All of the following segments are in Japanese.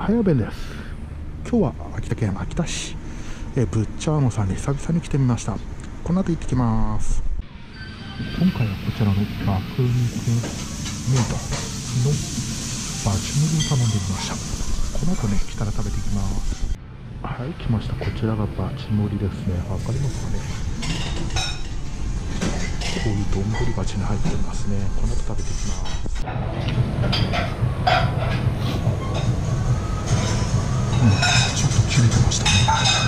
早弁です。今日は秋田県秋田市えブッチャーノさんに久々に来てみました。この後行ってきます。今回はこちらの爆肉メイドのバチムルを頼んでみました。この後ね来たら食べていきます。はい来ました。こちらがバチ盛りですね。わかりますかね。こういう丼鉢に入ってますね。この後食べていきますちょっと切れてましたね。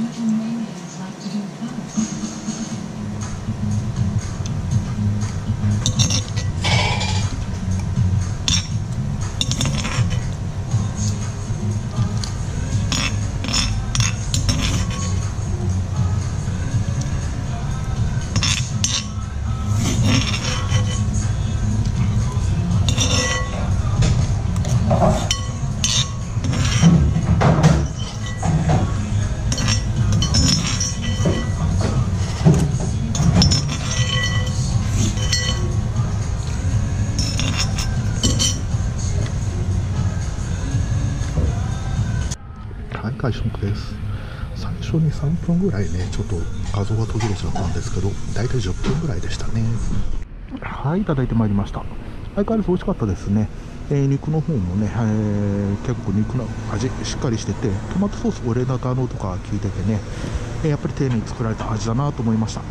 What do maniacs like to do first? 回食です。最初に3分ぐらいねちょっと画像が途切れちゃったんですけど大体10分ぐらいでしたね。はいいただいてまいりました。相変わらず美味しかったですね。えー、肉の方もね、えー、結構肉の味しっかりしててトマトソースオレナガノとか効いててね、えー、やっぱり丁寧に作られた味だなと思いました。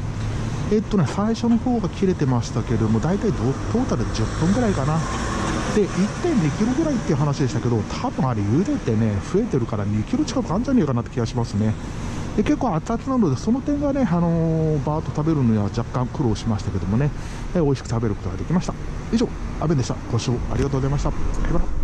えっとね最初の方が切れてましたけれども大体トータルで10分ぐらいかな。で1.2キロぐらいっていう話でしたけど多分あれ茹でてね増えてるから2キロ近くあるんじゃねえかなって気がしますね。で結構熱々なのでその点がね、あのー、バーッと食べるのには若干苦労しましたけどもね、美味しく食べることができました。以上アベンでした。ご視聴ありがとうございました。バイバイ。